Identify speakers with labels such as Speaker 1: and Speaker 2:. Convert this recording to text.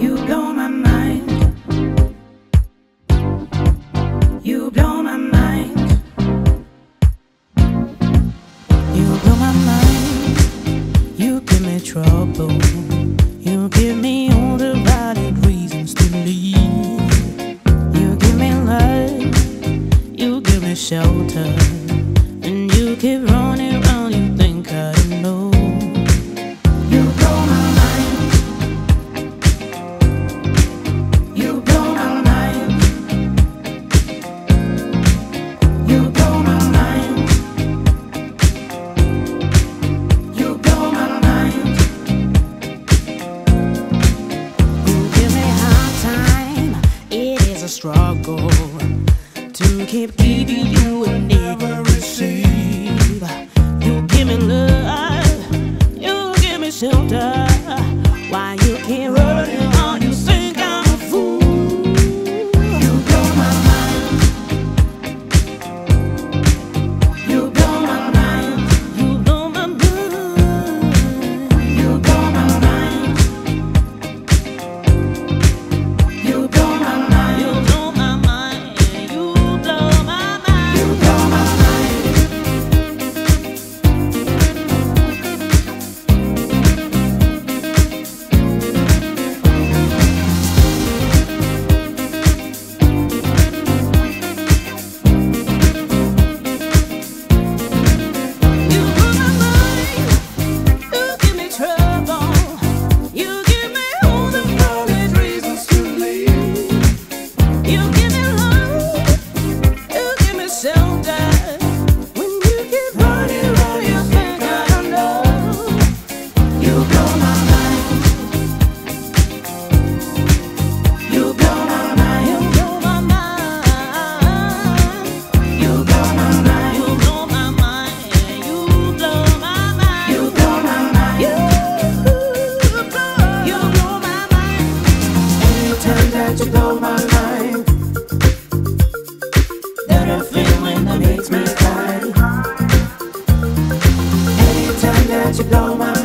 Speaker 1: You blow my mind. You blow my mind. You blow my mind. You give me trouble. You give me all the valid reasons to leave. You give me love. You give me shelter. And you keep running. struggle to keep giving you and never receive. You give me love, you give me shelter. blow my